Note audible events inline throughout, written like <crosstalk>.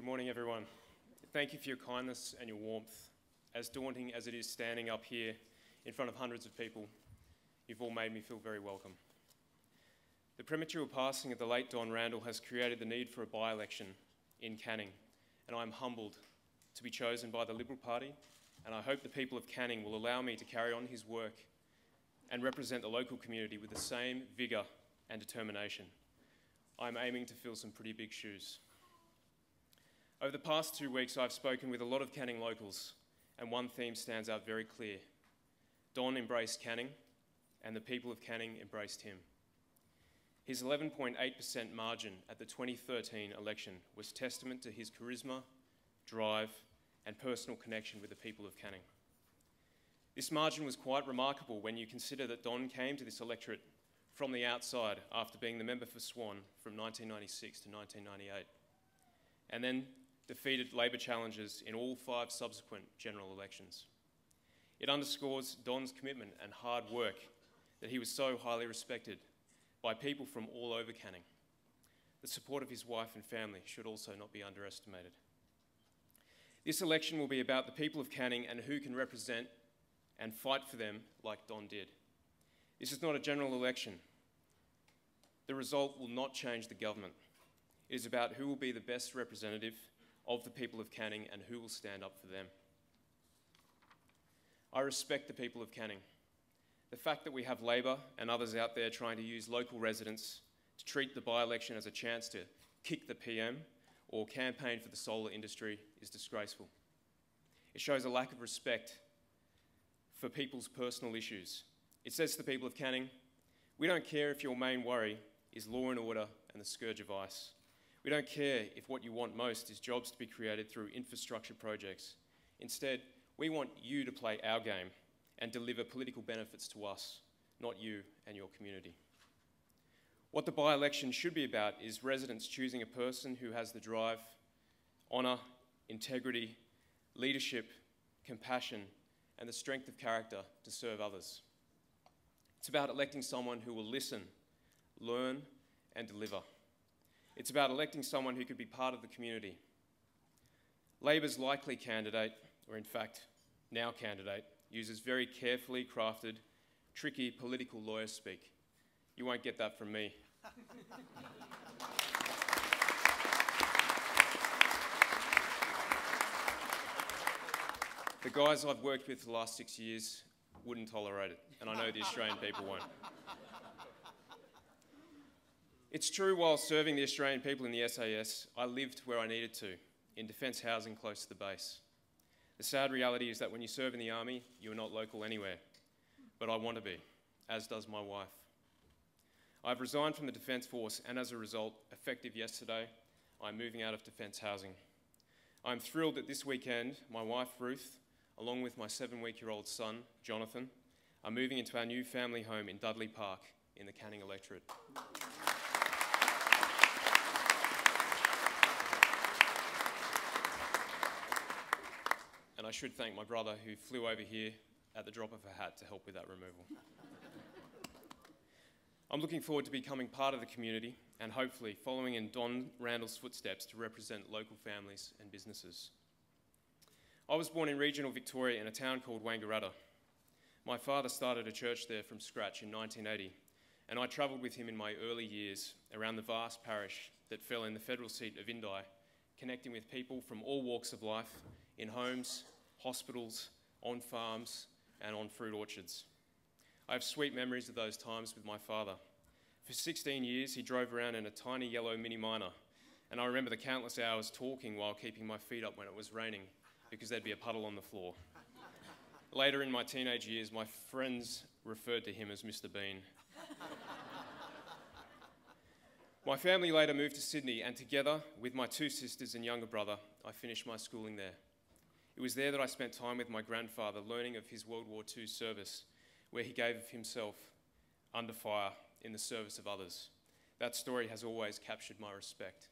Good morning, everyone. Thank you for your kindness and your warmth. As daunting as it is standing up here in front of hundreds of people, you've all made me feel very welcome. The premature passing of the late Don Randall has created the need for a by election in Canning, and I'm humbled to be chosen by the Liberal Party, and I hope the people of Canning will allow me to carry on his work and represent the local community with the same vigour and determination. I'm aiming to fill some pretty big shoes. Over the past two weeks, I've spoken with a lot of Canning locals, and one theme stands out very clear. Don embraced Canning, and the people of Canning embraced him. His 11.8% margin at the 2013 election was testament to his charisma, drive, and personal connection with the people of Canning. This margin was quite remarkable when you consider that Don came to this electorate from the outside after being the member for Swan from 1996 to 1998, and then defeated Labor challengers in all five subsequent general elections. It underscores Don's commitment and hard work that he was so highly respected by people from all over Canning. The support of his wife and family should also not be underestimated. This election will be about the people of Canning and who can represent and fight for them like Don did. This is not a general election. The result will not change the government. It is about who will be the best representative of the people of Canning and who will stand up for them. I respect the people of Canning. The fact that we have Labor and others out there trying to use local residents to treat the by election as a chance to kick the PM or campaign for the solar industry is disgraceful. It shows a lack of respect for people's personal issues. It says to the people of Canning, we don't care if your main worry is law and order and the scourge of ice. We don't care if what you want most is jobs to be created through infrastructure projects. Instead, we want you to play our game and deliver political benefits to us, not you and your community. What the by election should be about is residents choosing a person who has the drive, honour, integrity, leadership, compassion, and the strength of character to serve others. It's about electing someone who will listen, learn, and deliver. It's about electing someone who could be part of the community. Labor's likely candidate, or in fact, now candidate, uses very carefully crafted, tricky political lawyer speak. You won't get that from me. <laughs> the guys I've worked with for the last six years wouldn't tolerate it, and I know the Australian people won't. It's true, while serving the Australian people in the SAS, I lived where I needed to, in defence housing close to the base. The sad reality is that when you serve in the army, you are not local anywhere. But I want to be, as does my wife. I've resigned from the Defence Force, and as a result, effective yesterday, I'm moving out of defence housing. I'm thrilled that this weekend, my wife Ruth, along with my seven week year old son, Jonathan, are moving into our new family home in Dudley Park in the Canning electorate. And I should thank my brother who flew over here at the drop of a hat to help with that removal. <laughs> I'm looking forward to becoming part of the community and hopefully following in Don Randall's footsteps to represent local families and businesses. I was born in regional Victoria in a town called Wangaratta. My father started a church there from scratch in 1980, and I travelled with him in my early years around the vast parish that fell in the federal seat of Indi, connecting with people from all walks of life in homes, hospitals, on farms, and on fruit orchards. I have sweet memories of those times with my father. For 16 years, he drove around in a tiny yellow Mini Minor, and I remember the countless hours talking while keeping my feet up when it was raining because there'd be a puddle on the floor. Later in my teenage years, my friends referred to him as Mr. Bean. My family later moved to Sydney, and together with my two sisters and younger brother, I finished my schooling there. It was there that I spent time with my grandfather, learning of his World War II service, where he gave of himself under fire in the service of others. That story has always captured my respect.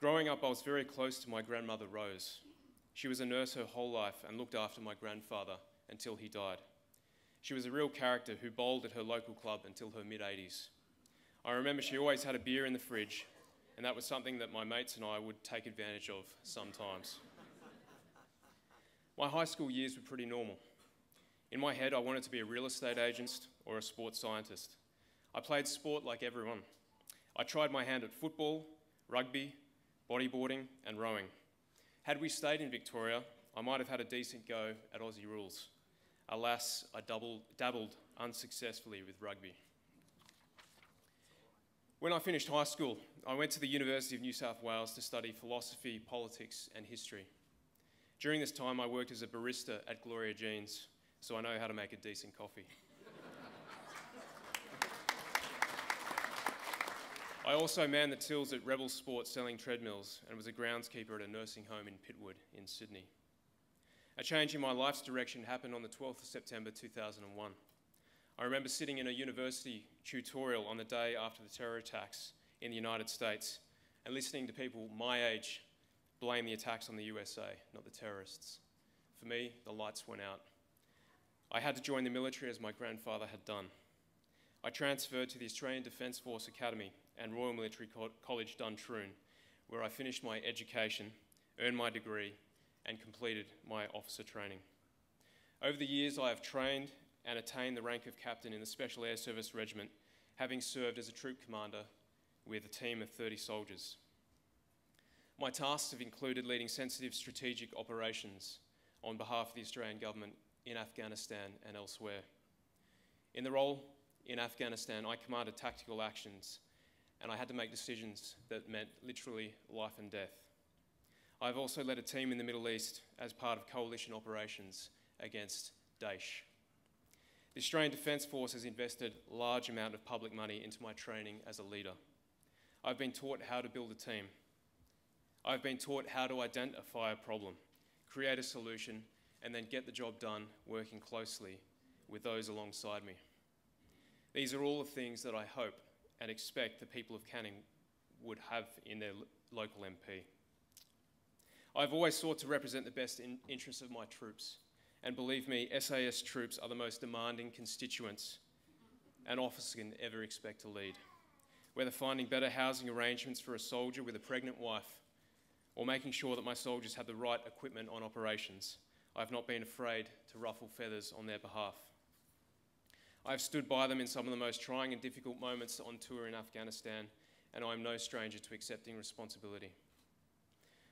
Growing up, I was very close to my grandmother, Rose. She was a nurse her whole life and looked after my grandfather until he died. She was a real character who bowled at her local club until her mid 80s. I remember she always had a beer in the fridge and that was something that my mates and I would take advantage of sometimes. my high school years were pretty normal. In my head, I wanted to be a real estate agent or a sports scientist. I played sport like everyone. I tried my hand at football, rugby, bodyboarding, and rowing. Had we stayed in Victoria, I might have had a decent go at Aussie rules. Alas, I doubled, dabbled unsuccessfully with rugby. When I finished high school, I went to the University of New South Wales to study philosophy, politics, and history. During this time, I worked as a barista at Gloria Jeans, so I know how to make a decent coffee. I also manned the tills at Rebel Sports selling treadmills and was a groundskeeper at a nursing home in Pittwood in Sydney. A change in my life's direction happened on the 12th of September 2001. I remember sitting in a university tutorial on the day after the terror attacks in the United States and listening to people my age blame the attacks on the USA, not the terrorists. For me, the lights went out. I had to join the military as my grandfather had done. I transferred to the Australian Defence Force Academy and Royal Military Co College Duntroon, where I finished my education, earned my degree, and completed my officer training. Over the years, I have trained and attained the rank of captain in the Special Air Service Regiment, having served as a troop commander with a team of 30 soldiers. My tasks have included leading sensitive strategic operations on behalf of the Australian government in Afghanistan and elsewhere. In the role in Afghanistan, I commanded tactical actions and I had to make decisions that meant literally life and death. I've also led a team in the Middle East as part of coalition operations against Daesh. The Australian Defence Force has invested a large amount of public money into my training as a leader. I've been taught how to build a team. I've been taught how to identify a problem, create a solution, and then get the job done working closely with those alongside me. These are all the things that I hope and expect the people of Canning would have in their local MP. I've always sought to represent the best in interests of my troops, and believe me, SAS troops are the most demanding constituents an officer can ever expect to lead. Whether finding better housing arrangements for a soldier with a pregnant wife, or making sure that my soldiers have the right equipment on operations, I've not been afraid to ruffle feathers on their behalf. I've stood by them in some of the most trying and difficult moments on tour in Afghanistan, and I'm no stranger to accepting responsibility.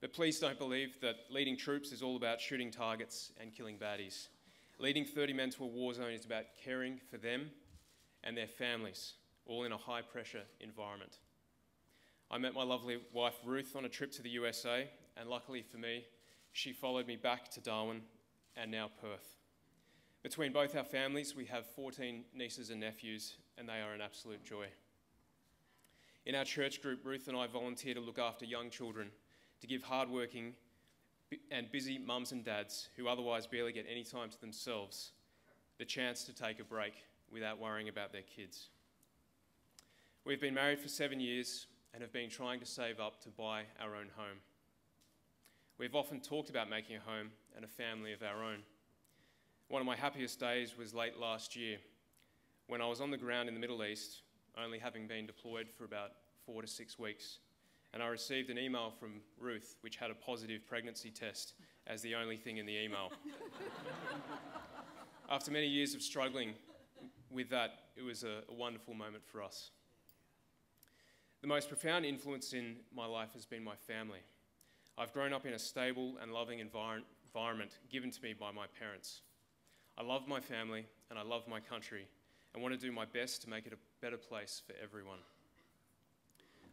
But please don't believe that leading troops is all about shooting targets and killing baddies. Leading 30 men to a war zone is about caring for them and their families, all in a high pressure environment. I met my lovely wife Ruth on a trip to the USA, and luckily for me, she followed me back to Darwin and now Perth. Between both our families, we have 14 nieces and nephews, and they are an absolute joy. In our church group, Ruth and I volunteer to look after young children, to give hardworking and busy mums and dads who otherwise barely get any time to themselves the chance to take a break without worrying about their kids. We've been married for seven years and have been trying to save up to buy our own home. We've often talked about making a home and a family of our own. One of my happiest days was late last year when I was on the ground in the Middle East, only having been deployed for about four to six weeks. And I received an email from Ruth, which had a positive pregnancy test as the only thing in the email. <laughs> After many years of struggling with that, it was a, a wonderful moment for us. The most profound influence in my life has been my family. I've grown up in a stable and loving environment given to me by my parents. I love my family and I love my country and want to do my best to make it a better place for everyone.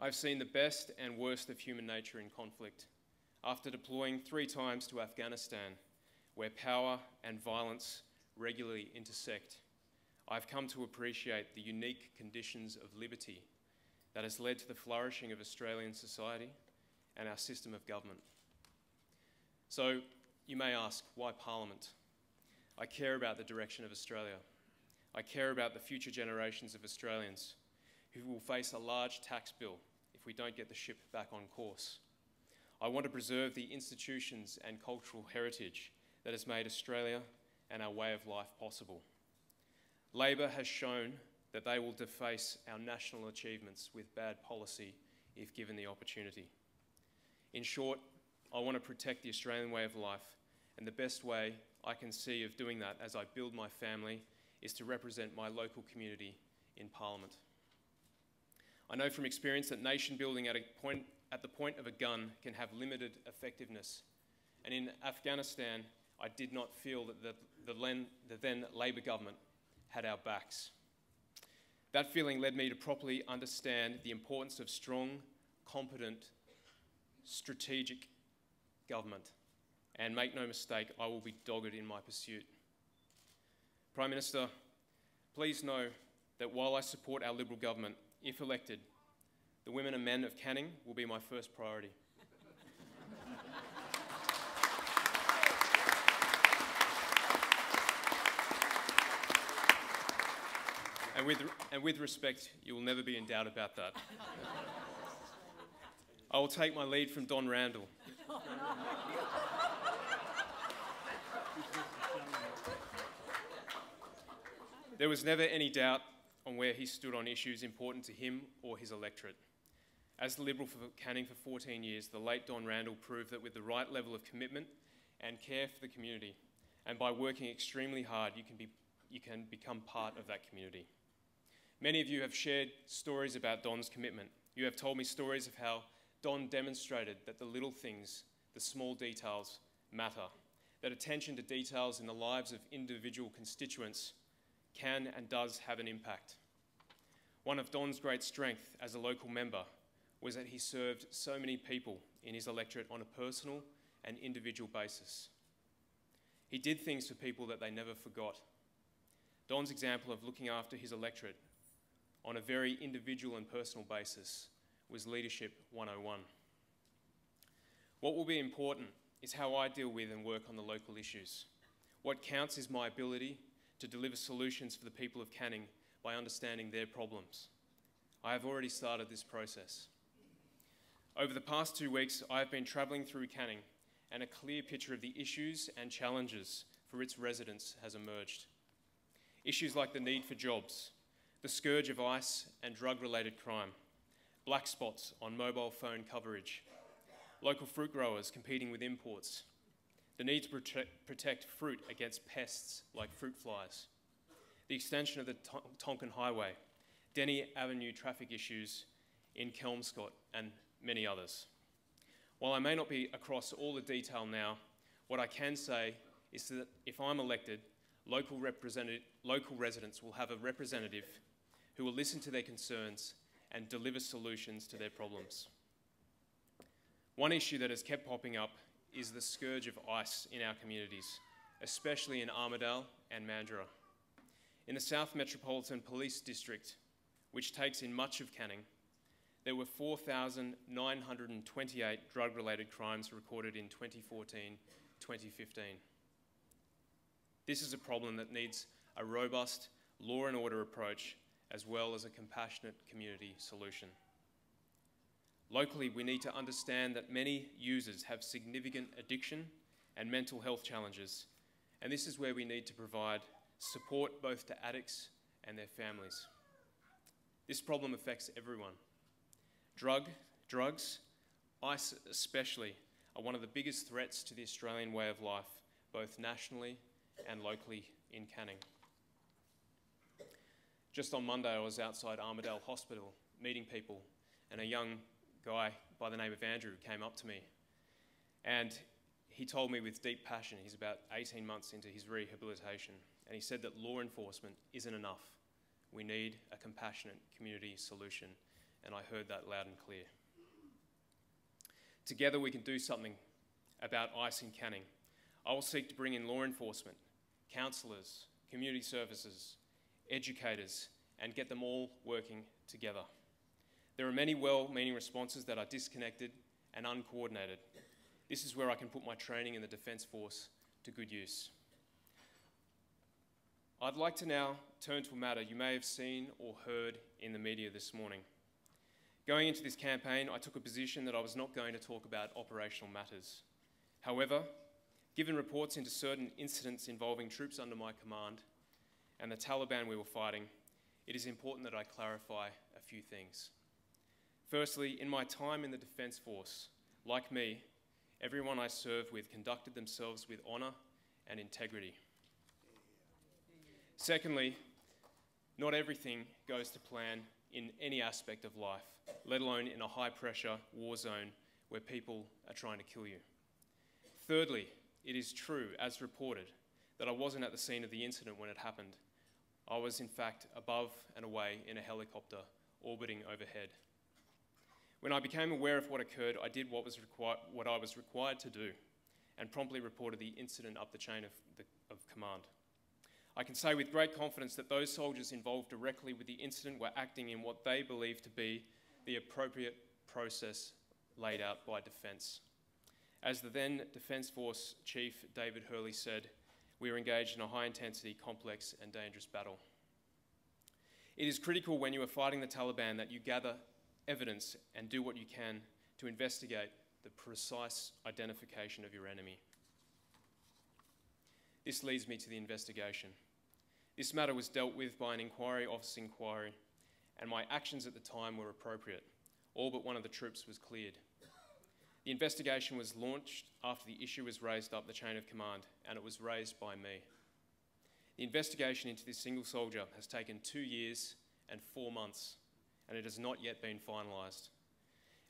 I've seen the best and worst of human nature in conflict. After deploying three times to Afghanistan, where power and violence regularly intersect, I've come to appreciate the unique conditions of liberty that has led to the flourishing of Australian society and our system of government. So, you may ask, why Parliament? I care about the direction of Australia. I care about the future generations of Australians who will face a large tax bill if we don't get the ship back on course. I want to preserve the institutions and cultural heritage that has made Australia and our way of life possible. Labor has shown that they will deface our national achievements with bad policy if given the opportunity. In short, I want to protect the Australian way of life, and the best way I can see of doing that as I build my family is to represent my local community in Parliament. I know from experience that nation building at, point, at the point of a gun can have limited effectiveness. And in Afghanistan, I did not feel that the, the, Len, the then Labor government had our backs. That feeling led me to properly understand the importance of strong, competent, strategic government. And make no mistake, I will be dogged in my pursuit. Prime Minister, please know that while I support our Liberal government, if elected, the women and men of Canning will be my first priority. and, with, and with respect, you will never be in doubt about that. I will take my lead from Don Randall. there was never any doubt on where he stood on issues important to him or his electorate. As the Liberal for Canning for 14 years, the late Don Randall proved that with the right level of commitment and care for the community, and by working extremely hard, you can, be, you can become part of that community. Many of you have shared stories about Don's commitment. You have told me stories of how Don demonstrated that the little things, the small details, matter, that attention to details in the lives of individual constituents can and does have an impact. One of Don's great strengths as a local member was that he served so many people in his electorate on a personal and individual basis. He did things for people that they never forgot. Don's example of looking after his electorate on a very individual and personal basis was Leadership 101. What will be important is how I deal with and work on the local issues. What counts is my ability to deliver solutions for the people of Canning by understanding their problems. I have already started this process. Over the past two weeks, I have been travelling through Canning and a clear picture of the issues and challenges for its residents has emerged. Issues like the need for jobs, the scourge of ice and drug related crime, black spots on mobile phone coverage, local fruit growers competing with imports, the need to protect, protect fruit against pests like fruit flies, the extension of the Tonkin Highway, Denny Avenue traffic issues in Kelmscott, and many others. While I may not be across all the detail now, what I can say is that if I'm elected, local, local residents will have a representative who will listen to their concerns and deliver solutions to their problems. One issue that has kept popping up is the scourge of ice in our communities, especially in Armadale and Mandurah. In the South Metropolitan Police District, which takes in much of Canning, there were 4,928 drug related crimes recorded in 2014 2015. This is a problem that needs a robust law and order approach as well as a compassionate community solution. Locally, we need to understand that many users have significant addiction and mental health challenges, and this is where we need to provide support both to addicts and their families. This problem affects everyone. Drug, drugs, ice especially, are one of the biggest threats to the Australian way of life, both nationally and locally in Canning. Just on Monday, I was outside Armadale Hospital meeting people, and a young guy by the name of Andrew came up to me and he told me with deep passion, he's about 18 months into his rehabilitation, and he said that law enforcement isn't enough. We need a compassionate community solution, and I heard that loud and clear. Together, we can do something about ice in Canning. I will seek to bring in law enforcement, counsellors, community services, educators, and get them all working together. There are many well meaning responses that are disconnected and uncoordinated. This is where I can put my training in the Defence Force to good use. I'd like to now turn to a matter you may have seen or heard in the media this morning. Going into this campaign, I took a position that I was not going to talk about operational matters. However, given reports into certain incidents involving troops under my command and the Taliban we were fighting, it is important that I clarify a few things. Firstly, in my time in the Defence Force, like me, everyone I served with conducted themselves with honour and integrity. Secondly, not everything goes to plan in any aspect of life, let alone in a high pressure war zone where people are trying to kill you. Thirdly, it is true, as reported, that I wasn't at the scene of the incident when it happened. I was, in fact, above and away in a helicopter orbiting overhead. When I became aware of what occurred, I did what, was required, what I was required to do and promptly reported the incident up the chain of, the, of command. I can say with great confidence that those soldiers involved directly with the incident were acting in what they believed to be the appropriate process laid out by Defence. As the then Defence Force Chief David Hurley said, we are engaged in a high intensity, complex, and dangerous battle. It is critical when you are fighting the Taliban that you gather evidence and do what you can to investigate the precise identification of your enemy. This leads me to the investigation. This matter was dealt with by an inquiry office inquiry, and my actions at the time were appropriate. All but one of the troops was cleared. The investigation was launched after the issue was raised up the chain of command, and it was raised by me. The investigation into this single soldier has taken two years and four months, and it has not yet been finalised.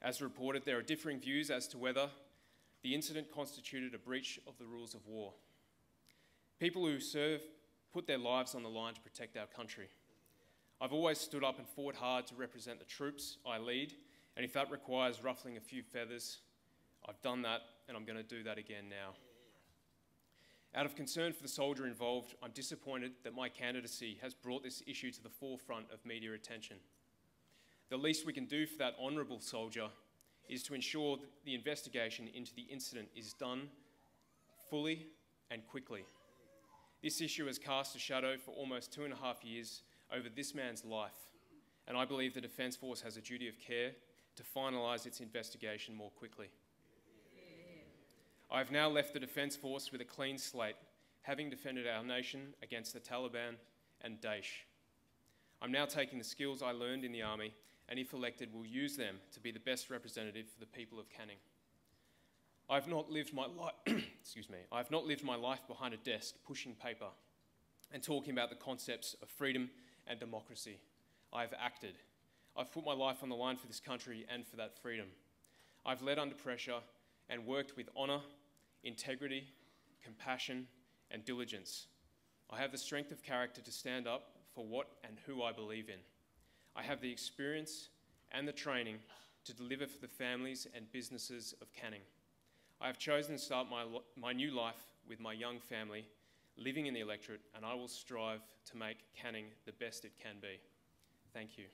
As reported, there are differing views as to whether the incident constituted a breach of the rules of war. People who serve put their lives on the line to protect our country. I've always stood up and fought hard to represent the troops I lead, and if that requires ruffling a few feathers, I've done that and I'm going to do that again now. Out of concern for the soldier involved, I'm disappointed that my candidacy has brought this issue to the forefront of media attention. The least we can do for that honourable soldier is to ensure that the investigation into the incident is done fully and quickly. This issue has cast a shadow for almost two and a half years over this man's life, and I believe the Defence Force has a duty of care to finalise its investigation more quickly. I have now left the Defence Force with a clean slate, having defended our nation against the Taliban and Daesh. I'm now taking the skills I learned in the Army and, if elected, will use them to be the best representative for the people of Canning. I've not lived my life, <coughs> excuse me, I've not lived my life behind a desk pushing paper and talking about the concepts of freedom and democracy. I've acted. I've put my life on the line for this country and for that freedom. I've led under pressure and worked with honour, integrity, compassion, and diligence. I have the strength of character to stand up for what and who I believe in. I have the experience and the training to deliver for the families and businesses of Canning. I have chosen to start my, my new life with my young family, living in the electorate, and I will strive to make Canning the best it can be. Thank you.